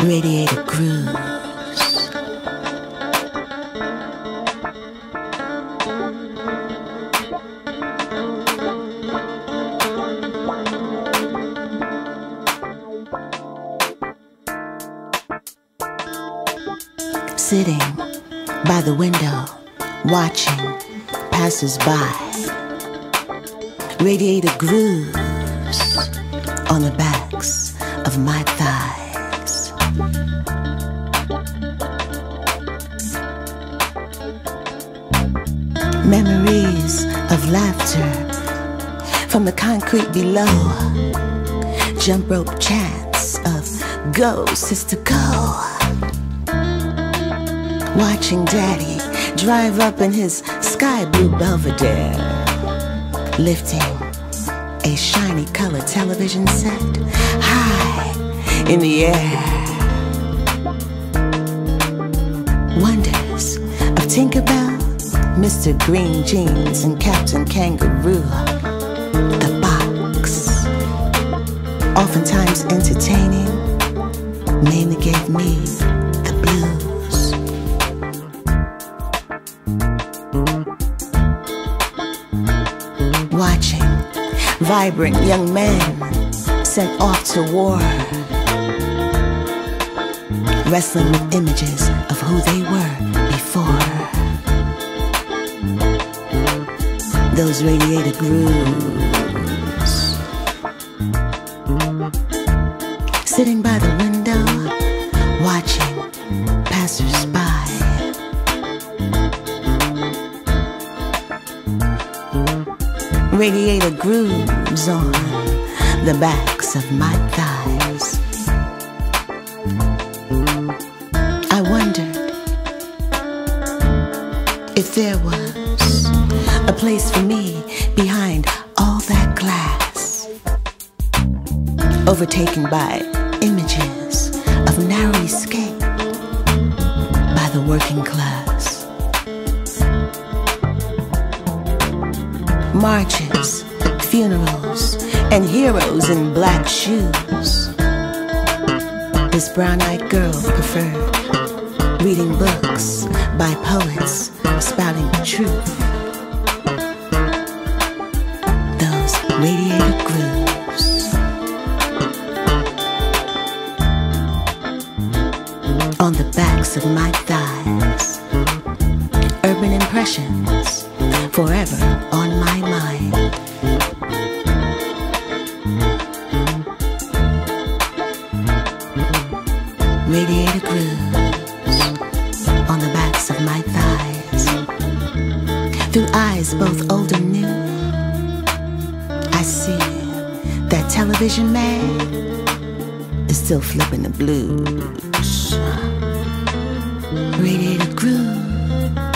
Radiator grooves. Sitting by the window, watching passers by. Radiator grooves on the backs of my thighs. Memories of laughter from the concrete below. Jump rope chants of go, sister, go. Watching daddy drive up in his sky blue Belvedere, lifting a shiny color television set high in the air. Wonders of Tinkerbell, Mr. Green Jeans, and Captain Kangaroo. The box, oftentimes entertaining, mainly gave me the blues. Watching vibrant young men sent off to war, wrestling with images of who they were before. Those radiator grooves. Sitting by the window, watching passers-by. Radiator grooves on the backs of my thighs. If there was a place for me behind all that glass, overtaken by images of narrow escape by the working class. marches, funerals, and heroes in black shoes. This brown eyed girl preferred reading books by poets spouting the truth. Those radiator grooves. On the backs of my thighs. Urban impressions forever on my mind. Radiator grooves on the backs of my thighs. Eyes both old and new, I see that television man is still flipping the blues. Radiator grooves.